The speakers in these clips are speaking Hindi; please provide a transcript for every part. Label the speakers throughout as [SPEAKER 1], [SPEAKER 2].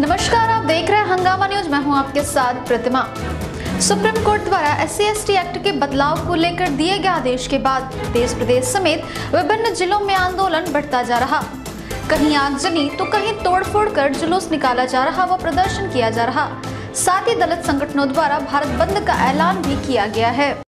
[SPEAKER 1] नमस्कार, आप देख रहे हैं हंगामा न्यूज़। मैं हूँ आपके साथ प्रतिमा। सुप्रीम कोर्ट द्वारा एस सी एक्ट के बदलाव को लेकर दिए गए आदेश के बाद देश प्रदेश समेत विभिन्न जिलों में आंदोलन बढ़ता जा रहा। कहीं आगजनी तो कहीं तोड़फोड़ कर जुलूस निकाला जा रहा, व प्रदर्शन किया जा रहा। साथ ही दलित संगठनों द्वारा भारत बंद का ऐलान भी किया गया है।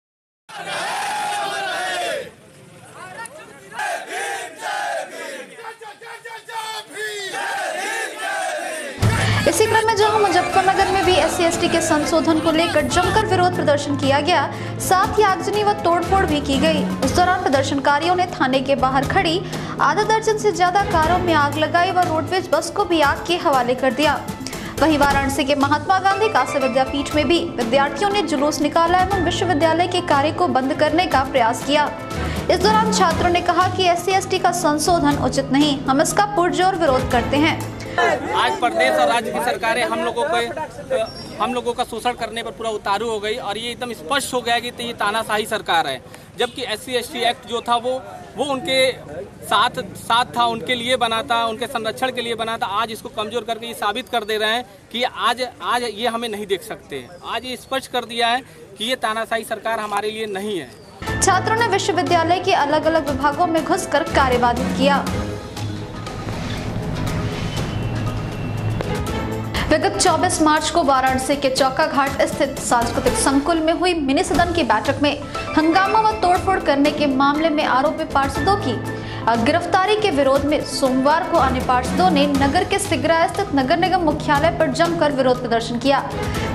[SPEAKER 1] इसी में जहाँ मुजफ्फरनगर में भी एस सी के संशोधन को लेकर जमकर विरोध प्रदर्शन किया गया, साथ ही आगजनी व तोड़फोड़ भी की गई। उस दौरान प्रदर्शनकारियों ने थाने के बाहर खड़ी आधा दर्जन से ज़्यादा कारों में आग लगाई व रोडवेज़ बस को भी आग के हवाले कर दिया। वहीं वाराणसी के महात्मा गांधी काशी विद्यापीठ में भी विद्यार्थियों ने जुलूस निकाला एवं विश्वविद्यालय के कार्य को बंद करने का प्रयास किया। इस दौरान छात्रों ने कहा कि एस सी का संशोधन उचित नहीं, हम इसका पुरजोर विरोध करते हैं।
[SPEAKER 2] आज प्रदेश और राज्य की सरकारें हम लोगों को, हम लोगों का शोषण करने पर पूरा उतारू हो गई और ये एकदम स्पष्ट हो गया कि ये तानाशाही सरकार है। जबकि एस सी एक्ट जो था वो वो उनके साथ साथ था, उनके लिए बना था, उनके संरक्षण के लिए बना था। आज इसको कमज़ोर करके ये साबित कर दे रहे हैं कि आज आज ये हमें नहीं देख सकते। आज ये स्पष्ट कर दिया है कि ये तानाशाही सरकार हमारे लिए नहीं है।
[SPEAKER 1] छात्रों ने विश्वविद्यालय के अलग अलग विभागों में घुसकर कार्य बाधित किया। विगत 24 मार्च को वाराणसी के चौका घाट स्थित सांस्कृतिक संकुल में हुई मिनी सदन की बैठक में हंगामा व तोड़फोड़ करने के मामले में आरोपी पार्षदों की गिरफ्तारी के विरोध में सोमवार को अन्य पार्षदों ने नगर के सिगरा स्थित नगर निगम मुख्यालय पर जमकर विरोध प्रदर्शन किया।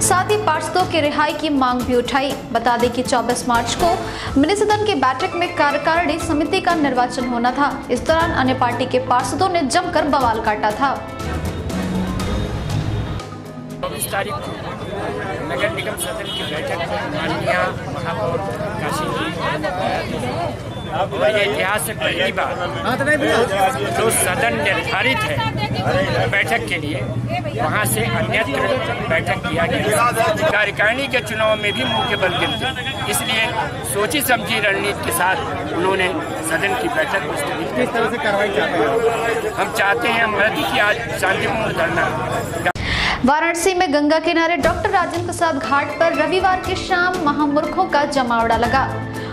[SPEAKER 1] साथ ही पार्षदों के रिहाई की मांग भी उठाई। बता दें कि 24 मार्च को मिनी सदन की बैठक में कार्यकारिणी समिति का निर्वाचन होना था। इस दौरान अन्य पार्टी के पार्षदों ने जमकर बवाल काटा था।
[SPEAKER 3] चौबीस तारीख को नगर निगम सदन की बैठक में माननीय महापौर काशी जी। ये इतिहास से पहली बार जो सदन निर्धारित है बैठक के लिए वहाँ से अन्यत्र बैठक किया गया। कार्यकारिणी के चुनाव में भी मुख्य बल गिरते इसलिए सोची समझी रणनीति के साथ उन्होंने सदन की बैठक को। स्थगित किस तरह से कार्रवाई चाहते हैं हम चाहते हैं हम की आज शांतिपूर्ण धरना।
[SPEAKER 1] वाराणसी में गंगा किनारे डॉक्टर राजेंद्र प्रसाद घाट पर रविवार की शाम महामूर्खों का जमावड़ा लगा।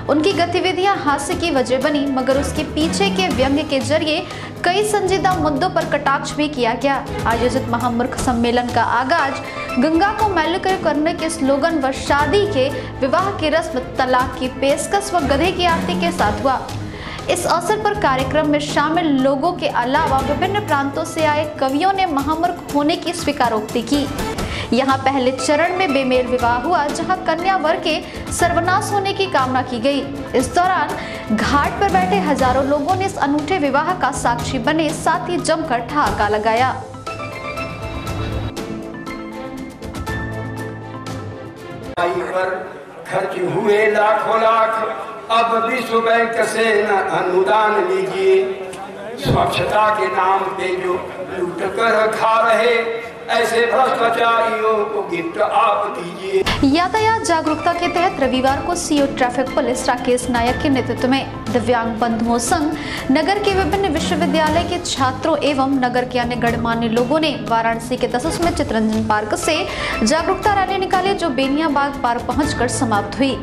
[SPEAKER 1] उनकी गतिविधियाँ हास्य की वजह बनी, मगर उसके पीछे के व्यंग्य के ज़रिए कई संजीदा मुद्दों पर कटाक्ष भी किया गया। आयोजित महामूर्ख सम्मेलन का आगाज़ गंगा को मैलकर करने के स्लोगन व शादी के विवाह की रस्म, तलाक की पेशकश व गधे की आरती के साथ हुआ। इस अवसर पर कार्यक्रम में शामिल लोगों के अलावा विभिन्न प्रांतों से आए कवियों ने महामूर्ख होने की स्वीकारोक्ति की। यहाँ पहले चरण में बेमेल विवाह हुआ, जहाँ कन्या वर्ग के सर्वनाश होने की कामना की गई। इस दौरान घाट पर बैठे हज़ारों लोगों ने इस अनूठे विवाह का साक्षी बने, साथ ही जमकर ठहाका लगाया।
[SPEAKER 4] खर्च हुए लाखों लाख। अब विश्व बैंक से अनुदान लीजिए। स्वच्छता के नाम पे जो लूट कर खा रहे ऐसे भ्रष्टाचारियों को गिफ्ट आप दीजिए।
[SPEAKER 1] यातायात जागरूकता के तहत रविवार को CO traffic police Rakesh Nayak के नेतृत्व में दिव्यांग बंधुओं संघ नगर के विभिन्न विश्वविद्यालय के छात्रों एवं नगर के अन्य गणमान्य लोगों ने वाराणसी के दसवें चित्रंजन पार्क से जागरूकता रैली निकाली जो बेनिया बाग पार्क पहुंचकर समाप्त हुई।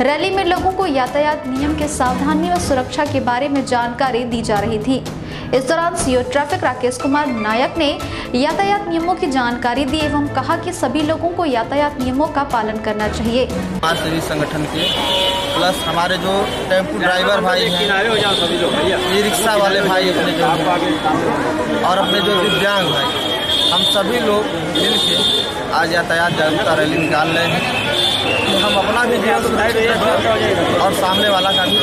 [SPEAKER 1] रैली में लोगों को यातायात नियम के सावधानी व सुरक्षा के बारे में जानकारी दी जा रही थी। इस दौरान सीओ ट्रैफ़िक राकेश कुमार नायक ने यातायात नियमों की जानकारी दी एवं कहा कि सभी लोगों को यातायात नियमों का पालन करना चाहिए।
[SPEAKER 5] संगठन के, प्लस हमारे जो टेंपो ड्राइवर भाई हैं, ई रिक्शा वाले भाई अपने जो और अपने जो दिव्यांग भाई, हम सभी लोग मिल के आज यातायात जागरूकता रैली निकाल रहे हैं। हम अपना भी जीवन और सामने वाला का भी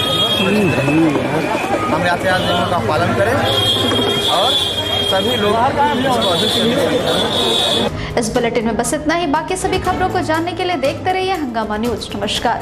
[SPEAKER 5] हम यातायात नियमों का पालन करें और सभी लोग
[SPEAKER 1] इस बुलेटिन में बस इतना ही। बाकी सभी खबरों को जानने के लिए देखते रहिए हंगामा न्यूज़। नमस्कार।